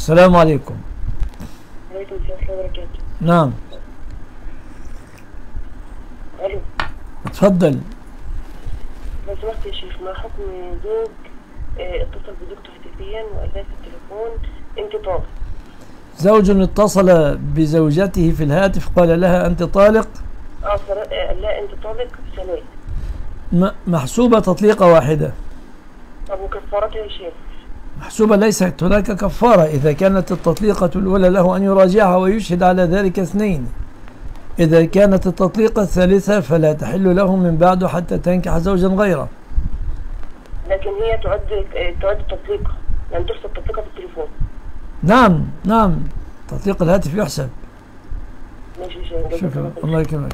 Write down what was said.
السلام عليكم. عليكم السلام وبركاته. نعم. ألو. اتفضل. لو سمحت يا شيخ ما حكم زوج آه، اتصل بزوجته هاتفيا وقال لها في التليفون أنت طالق زوج اتصل بزوجته في الهاتف قال لها أنت طالق آه آه، قال لها أنت طالق ثلاث م- محسوبة تطليقة واحدة. طب وكفارتها يا شيخ؟ محسوبة ليست هناك كفارة إذا كانت التطليقة الأولى له أن يراجعها ويشهد على ذلك اثنين. إذا كانت التطليقة الثالثة فلا تحل له من بعد حتى تنكح زوجا غيره. لكن هي تعد تعد تطليقة يعني تحسب تطليقة في التليفون. نعم نعم. تطليق الهاتف يحسب. ماشي شكرا. الله يكرمك.